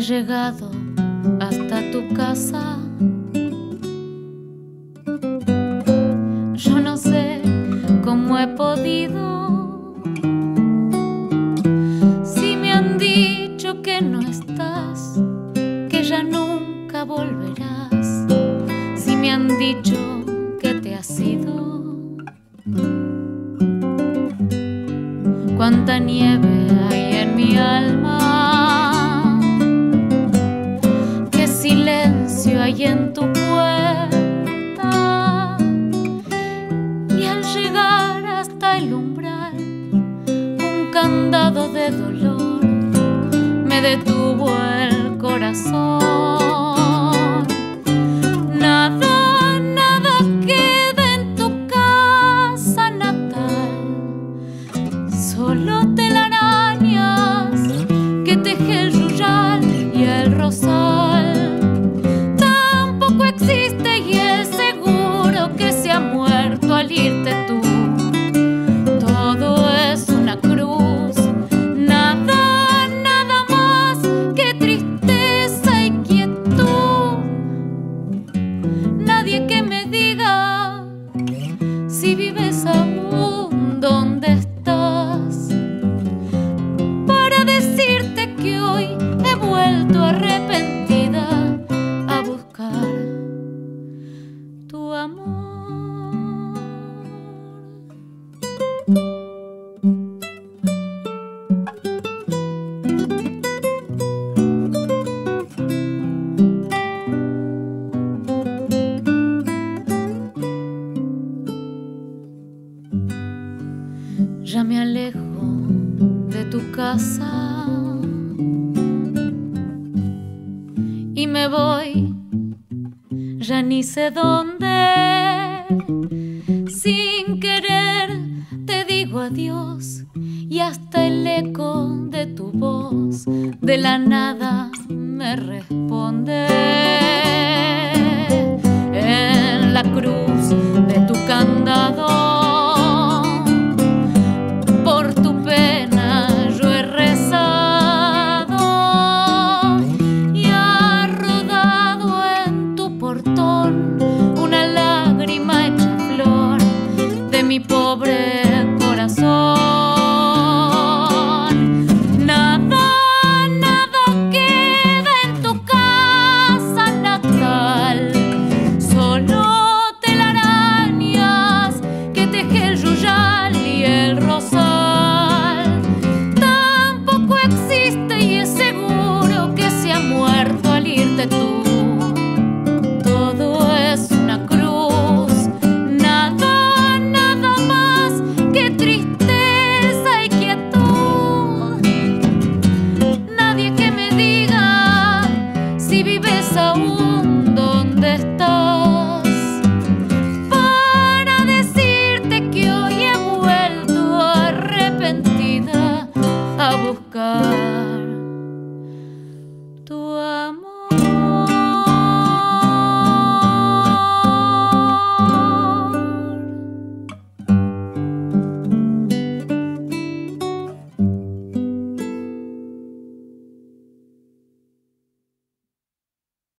llegado hasta tu casa. Yo no sé cómo he podido. Si me han dicho que no estás, que ya nunca volverás. Si me han dicho que te has ido. Cuánta nieve hay en mi alma. En tu puerta. Y al llegar hasta el umbral, un candado de dolor me detuvo el corazón. de tu casa y me voy, ya ni sé dónde. Sin querer te digo adiós y hasta el eco de tu voz de la nada me responde en la cruz mi poder. si vives aún donde estás, para decirte que hoy he vuelto arrepentida a buscar.